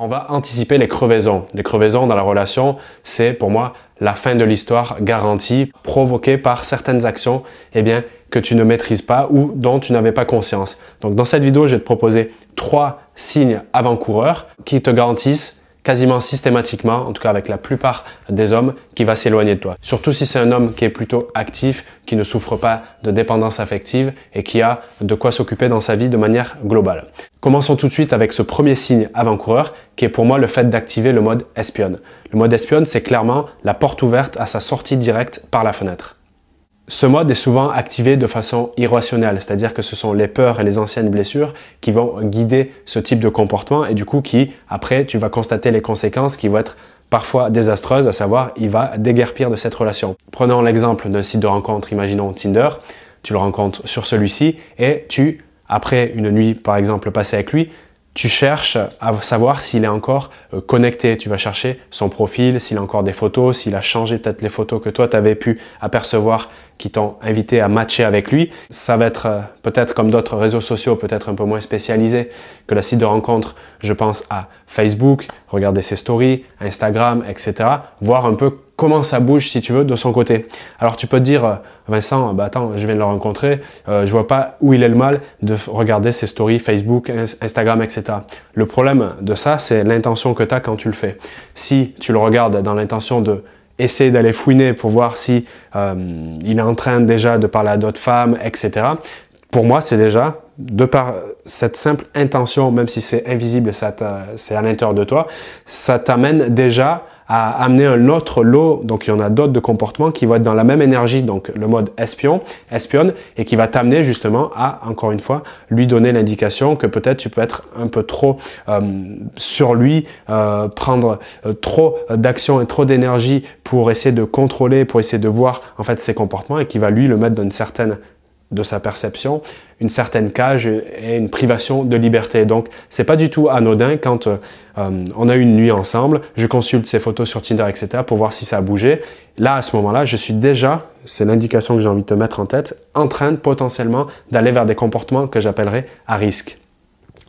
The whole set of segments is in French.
On va anticiper les crevaisons. Les crevaisons dans la relation, c'est pour moi la fin de l'histoire garantie, provoquée par certaines actions eh bien, que tu ne maîtrises pas ou dont tu n'avais pas conscience. Donc dans cette vidéo, je vais te proposer trois signes avant-coureurs qui te garantissent quasiment systématiquement, en tout cas avec la plupart des hommes, qui va s'éloigner de toi. Surtout si c'est un homme qui est plutôt actif, qui ne souffre pas de dépendance affective et qui a de quoi s'occuper dans sa vie de manière globale. Commençons tout de suite avec ce premier signe avant-coureur qui est pour moi le fait d'activer le mode espionne. Le mode espionne, c'est clairement la porte ouverte à sa sortie directe par la fenêtre. Ce mode est souvent activé de façon irrationnelle, c'est-à-dire que ce sont les peurs et les anciennes blessures qui vont guider ce type de comportement et du coup qui, après, tu vas constater les conséquences qui vont être parfois désastreuses, à savoir, il va déguerpir de cette relation. Prenons l'exemple d'un site de rencontre, imaginons Tinder, tu le rencontres sur celui-ci et tu, après une nuit par exemple passée avec lui, tu cherches à savoir s'il est encore euh, connecté. Tu vas chercher son profil, s'il a encore des photos, s'il a changé peut-être les photos que toi tu avais pu apercevoir qui t'ont invité à matcher avec lui. Ça va être euh, peut-être comme d'autres réseaux sociaux, peut-être un peu moins spécialisés que la site de rencontre. Je pense à Facebook, regarder ses stories, Instagram, etc. Voir un peu comment ça bouge, si tu veux, de son côté. Alors tu peux te dire, euh, Vincent, bah attends, je viens de le rencontrer, euh, je vois pas où il est le mal de regarder ses stories Facebook, Instagram, etc. Le problème de ça, c'est l'intention que tu as quand tu le fais. Si tu le regardes dans l'intention de essayer d'aller fouiner pour voir si euh, il est en train déjà de parler à d'autres femmes, etc. Pour moi, c'est déjà, de par cette simple intention, même si c'est invisible, c'est à l'intérieur de toi, ça t'amène déjà à amener un autre lot, donc il y en a d'autres de comportements qui vont être dans la même énergie, donc le mode espion, espionne, et qui va t'amener justement à, encore une fois, lui donner l'indication que peut-être tu peux être un peu trop euh, sur lui, euh, prendre euh, trop d'action et trop d'énergie pour essayer de contrôler, pour essayer de voir en fait ses comportements, et qui va lui le mettre dans une certaine de sa perception, une certaine cage et une privation de liberté. Donc, c'est pas du tout anodin quand euh, on a eu une nuit ensemble, je consulte ses photos sur Tinder, etc., pour voir si ça a bougé. Là, à ce moment-là, je suis déjà, c'est l'indication que j'ai envie de te mettre en tête, en train potentiellement d'aller vers des comportements que j'appellerais à risque.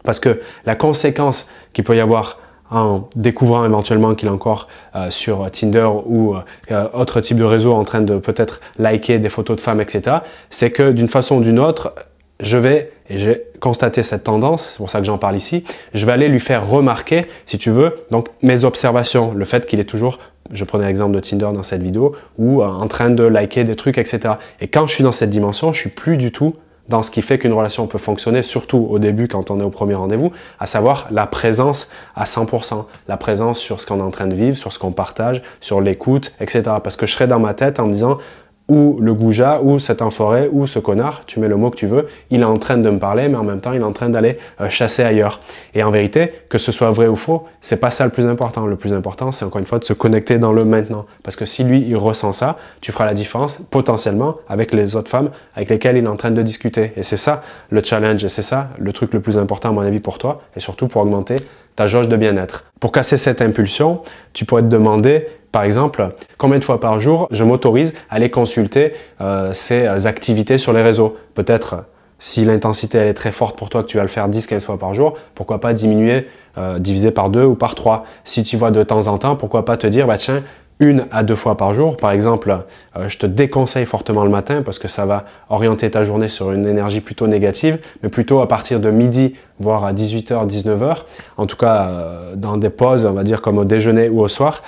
Parce que la conséquence qu'il peut y avoir en découvrant éventuellement qu'il est encore euh, sur Tinder ou euh, autre type de réseau en train de peut-être liker des photos de femmes, etc., c'est que d'une façon ou d'une autre, je vais, et j'ai constaté cette tendance, c'est pour ça que j'en parle ici, je vais aller lui faire remarquer, si tu veux, donc mes observations, le fait qu'il est toujours, je prenais l'exemple de Tinder dans cette vidéo, ou euh, en train de liker des trucs, etc. Et quand je suis dans cette dimension, je suis plus du tout dans ce qui fait qu'une relation peut fonctionner, surtout au début quand on est au premier rendez-vous, à savoir la présence à 100%, la présence sur ce qu'on est en train de vivre, sur ce qu'on partage, sur l'écoute, etc. Parce que je serais dans ma tête en me disant, ou le goujat, ou cet enfoiré, ou ce connard, tu mets le mot que tu veux, il est en train de me parler, mais en même temps, il est en train d'aller euh, chasser ailleurs. Et en vérité, que ce soit vrai ou faux, c'est pas ça le plus important. Le plus important, c'est encore une fois de se connecter dans le maintenant. Parce que si lui, il ressent ça, tu feras la différence potentiellement avec les autres femmes avec lesquelles il est en train de discuter. Et c'est ça le challenge, et c'est ça le truc le plus important à mon avis pour toi, et surtout pour augmenter ta jauge de bien-être. Pour casser cette impulsion, tu pourrais te demander, par exemple, combien de fois par jour je m'autorise à aller consulter euh, ces activités sur les réseaux. Peut-être si l'intensité est très forte pour toi, que tu vas le faire 10-15 fois par jour, pourquoi pas diminuer, euh, diviser par deux ou par trois. Si tu vois de temps en temps, pourquoi pas te dire, bah tiens, une à deux fois par jour. Par exemple, euh, je te déconseille fortement le matin parce que ça va orienter ta journée sur une énergie plutôt négative, mais plutôt à partir de midi, voire à 18h, 19h, en tout cas euh, dans des pauses, on va dire comme au déjeuner ou au soir,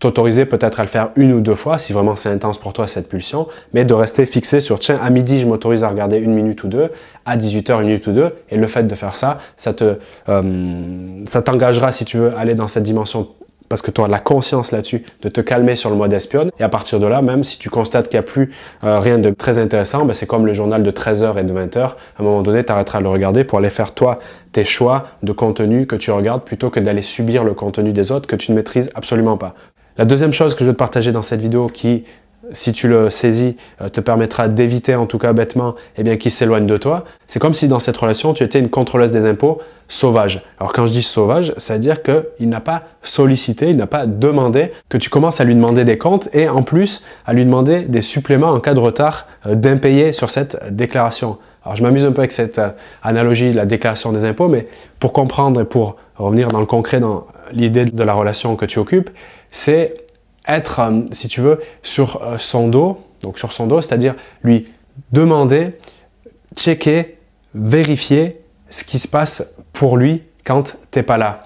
t'autoriser peut-être à le faire une ou deux fois si vraiment c'est intense pour toi cette pulsion, mais de rester fixé sur tiens, à midi je m'autorise à regarder une minute ou deux, à 18h une minute ou deux, et le fait de faire ça, ça te, euh, ça t'engagera si tu veux aller dans cette dimension parce que tu as la conscience là-dessus de te calmer sur le mode espionne. Et à partir de là, même si tu constates qu'il n'y a plus euh, rien de très intéressant, ben c'est comme le journal de 13h et de 20h. À un moment donné, tu arrêteras de le regarder pour aller faire toi tes choix de contenu que tu regardes plutôt que d'aller subir le contenu des autres que tu ne maîtrises absolument pas. La deuxième chose que je veux te partager dans cette vidéo qui si tu le saisis, euh, te permettra d'éviter en tout cas bêtement eh bien, qu'il s'éloigne de toi. C'est comme si dans cette relation, tu étais une contrôleuse des impôts sauvage. Alors quand je dis sauvage, ça veut dire qu'il n'a pas sollicité, il n'a pas demandé que tu commences à lui demander des comptes et en plus à lui demander des suppléments en cas de retard euh, d'impayé sur cette déclaration. Alors je m'amuse un peu avec cette euh, analogie de la déclaration des impôts, mais pour comprendre et pour revenir dans le concret dans l'idée de la relation que tu occupes, c'est être, euh, si tu veux, sur euh, son dos, donc sur son dos, c'est-à-dire lui demander, checker, vérifier ce qui se passe pour lui quand tu n'es pas là.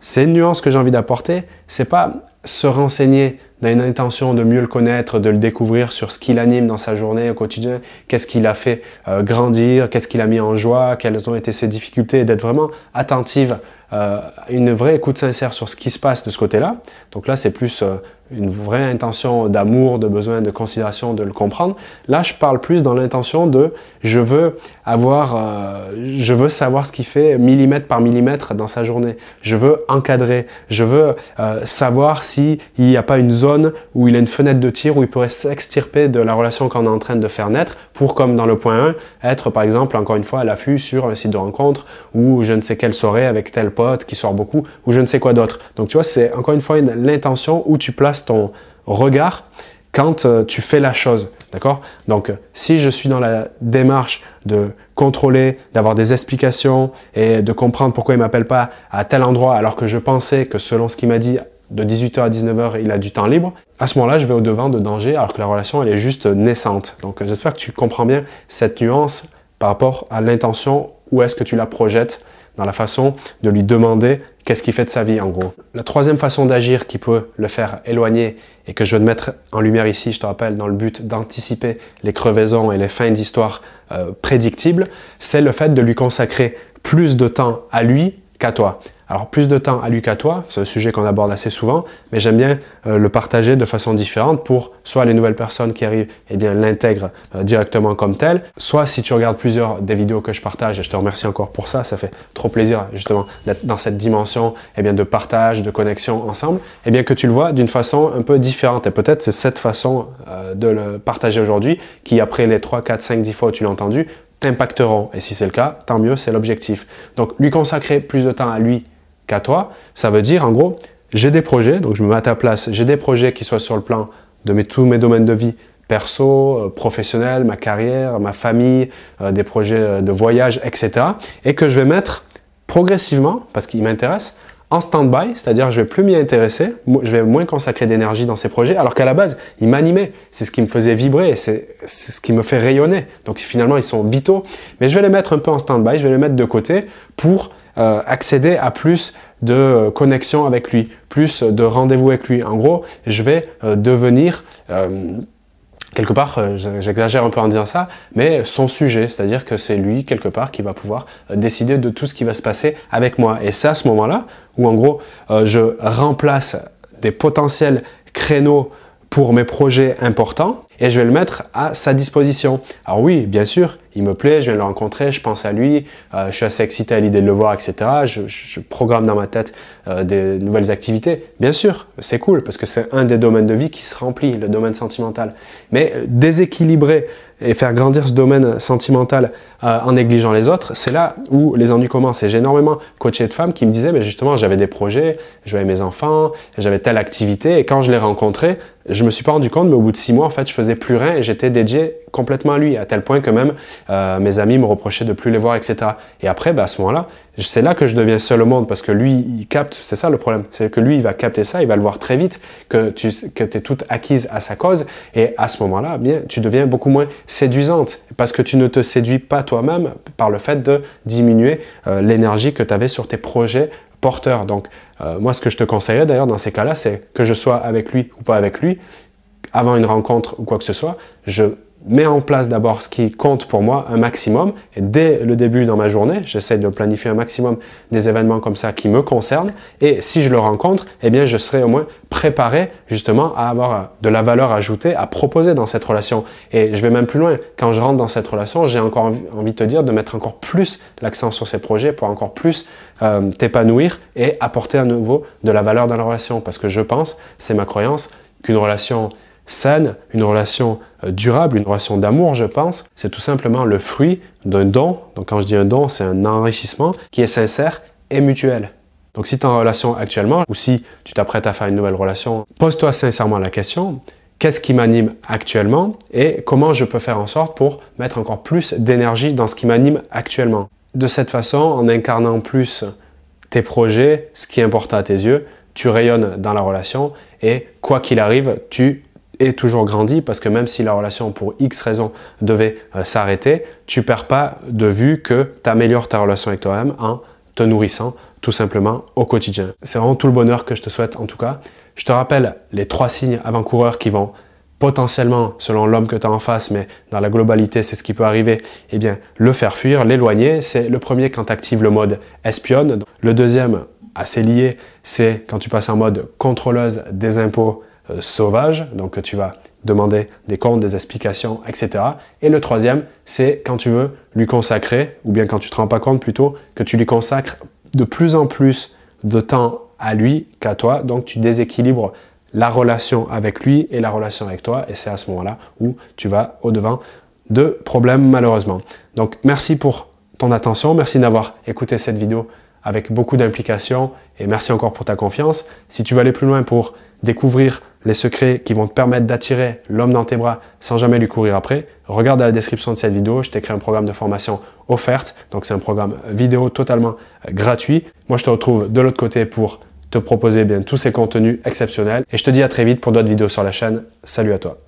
C'est une nuance que j'ai envie d'apporter. C'est pas se renseigner dans une intention de mieux le connaître, de le découvrir sur ce qui l'anime dans sa journée au quotidien, qu'est-ce qu'il a fait euh, grandir, qu'est-ce qu'il a mis en joie, quelles ont été ses difficultés, d'être vraiment attentive, euh, une vraie écoute sincère sur ce qui se passe de ce côté-là. Donc là, c'est plus euh, une vraie intention d'amour, de besoin, de considération, de le comprendre. Là, je parle plus dans l'intention de je veux avoir, euh, je veux savoir ce qu'il fait millimètre par millimètre dans sa journée. Je veux encadrer. Je veux savoir s'il n'y a pas une zone où il a une fenêtre de tir où il pourrait s'extirper de la relation qu'on est en train de faire naître pour, comme dans le point 1, être par exemple, encore une fois, à l'affût sur un site de rencontre ou je ne sais quelle soirée avec tel qui sort beaucoup ou je ne sais quoi d'autre. Donc tu vois, c'est encore une fois l'intention où tu places ton regard quand euh, tu fais la chose. D'accord? Donc, si je suis dans la démarche de contrôler, d'avoir des explications et de comprendre pourquoi il m'appelle pas à tel endroit alors que je pensais que selon ce qu'il m'a dit, de 18h à 19h, il a du temps libre, à ce moment-là, je vais au-devant de danger alors que la relation, elle est juste naissante. Donc, j'espère que tu comprends bien cette nuance par rapport à l'intention, où est-ce que tu la projettes dans la façon de lui demander qu'est-ce qu'il fait de sa vie en gros. La troisième façon d'agir qui peut le faire éloigner et que je veux te mettre en lumière ici, je te rappelle, dans le but d'anticiper les crevaisons et les fins d'histoire euh, prédictibles, c'est le fait de lui consacrer plus de temps à lui qu'à toi. Alors plus de temps à lui qu'à toi, c'est un sujet qu'on aborde assez souvent, mais j'aime bien euh, le partager de façon différente pour soit les nouvelles personnes qui arrivent, eh bien l'intègrent euh, directement comme tel, soit si tu regardes plusieurs des vidéos que je partage, et je te remercie encore pour ça, ça fait trop plaisir justement d'être dans cette dimension eh bien, de partage, de connexion ensemble, eh bien que tu le vois d'une façon un peu différente. Et peut-être c'est cette façon euh, de le partager aujourd'hui qui après les 3, 4, 5, 10 fois où tu l'as entendu, t'impacteront. Et si c'est le cas, tant mieux, c'est l'objectif. Donc lui consacrer plus de temps à lui qu'à toi, ça veut dire en gros, j'ai des projets, donc je me mets à ta place, j'ai des projets qui soient sur le plan de tous mes domaines de vie, perso, euh, professionnel, ma carrière, ma famille, euh, des projets euh, de voyage, etc. Et que je vais mettre progressivement, parce qu'il m'intéresse, en stand-by, c'est-à-dire je vais plus m'y intéresser, je vais moins consacrer d'énergie dans ces projets, alors qu'à la base, ils m'animaient, c'est ce qui me faisait vibrer, c'est ce qui me fait rayonner. Donc finalement, ils sont vitaux, mais je vais les mettre un peu en stand-by, je vais les mettre de côté pour euh, accéder à plus de euh, connexion avec lui, plus de rendez-vous avec lui. En gros, je vais euh, devenir quelque part, j'exagère un peu en disant ça, mais son sujet, c'est-à-dire que c'est lui, quelque part, qui va pouvoir décider de tout ce qui va se passer avec moi. Et c'est à ce moment-là où, en gros, je remplace des potentiels créneaux pour mes projets importants et je vais le mettre à sa disposition. Alors oui, bien sûr, il me plaît, je viens de le rencontrer, je pense à lui, euh, je suis assez excité à l'idée de le voir, etc. Je, programme dans ma tête euh, des nouvelles activités. Bien sûr, c'est cool parce que c'est un des domaines de vie qui se remplit, le domaine sentimental. Mais euh, déséquilibrer et faire grandir ce domaine sentimental en négligeant les autres, c'est là où les ennuis commencent. Et j'ai énormément coaché de femmes qui me disaient, mais justement, j'avais des projets, je voyais mes enfants, j'avais telle activité, et quand je les rencontrais, je me suis pas rendu compte, mais au bout de six mois, en fait, je faisais plus rien et j'étais dédié complètement à lui, à tel point que même euh, mes amis me reprochaient de plus les voir, etc. Et après, bah, à ce moment-là, c'est là que je deviens seul au monde parce que lui, il capte, c'est ça le problème, c'est que lui, il va capter ça, il va le voir très vite, que tu que es toute acquise à sa cause, et à ce moment-là, bien, tu deviens beaucoup moins séduisante parce que tu ne te séduis pas toi-même par le fait de diminuer euh, l'énergie que tu avais sur tes projets porteurs. Donc, euh, moi, ce que je te conseillerais d'ailleurs dans ces cas-là, c'est que je sois avec lui ou pas avec lui, avant une rencontre ou quoi que ce soit, je mets en place d'abord ce qui compte pour moi un maximum. Et dès le début dans ma journée, j'essaie de planifier un maximum des événements comme ça qui me concernent. Et si je le rencontre, eh bien je serai au moins préparé justement à avoir de la valeur ajoutée à proposer dans cette relation. Et je vais même plus loin, quand je rentre dans cette relation, j'ai encore envie, de te dire de mettre encore plus l'accent sur ces projets pour encore plus euh, t'épanouir et apporter à nouveau de la valeur dans la relation. Parce que je pense, c'est ma croyance, qu'une relation saine, une relation euh, durable, une relation d'amour, je pense, c'est tout simplement le fruit d'un don. Donc quand je dis un don, c'est un enrichissement qui est sincère et mutuel. Donc si tu es en relation actuellement ou si tu t'apprêtes à faire une nouvelle relation, pose-toi sincèrement la question, qu'est-ce qui m'anime actuellement et comment je peux faire en sorte pour mettre encore plus d'énergie dans ce qui m'anime actuellement? De cette façon, en incarnant plus tes projets, ce qui est important à tes yeux, tu rayonnes dans la relation et quoi qu'il arrive, tu es toujours grandi parce que même si la relation pour X raisons devait euh, s'arrêter, tu perds pas de vue que tu améliores ta relation avec toi-même en te nourrissant tout simplement au quotidien. C'est vraiment tout le bonheur que je te souhaite en tout cas. Je te rappelle les trois signes avant-coureurs qui vont potentiellement, selon l'homme que tu as en face, mais dans la globalité, c'est ce qui peut arriver, eh bien, le faire fuir, l'éloigner. C'est le premier quand tu actives le mode espionne. Le deuxième, assez lié, c'est quand tu passes en mode contrôleuse des impôts euh, sauvages. Donc, tu vas demander des comptes, des explications, etc. Et le troisième, c'est quand tu veux lui consacrer, ou bien quand tu ne te rends pas compte plutôt, que tu lui consacres de plus en plus de temps à lui qu'à toi. Donc, tu déséquilibres la relation avec lui et la relation avec toi. Et c'est à ce moment-là où tu vas au-devant de problèmes malheureusement. Donc merci pour ton attention, merci d'avoir écouté cette vidéo avec beaucoup d'implication et merci encore pour ta confiance. Si tu veux aller plus loin pour découvrir les secrets qui vont te permettre d'attirer l'homme dans tes bras sans jamais lui courir après, regarde à la description de cette vidéo, je t'ai créé un programme de formation offerte. Donc c'est un programme vidéo totalement gratuit. Moi je te retrouve de l'autre côté pour te proposer bien tous ces contenus exceptionnels. Et je te dis à très vite pour d'autres vidéos sur la chaîne. Salut à toi.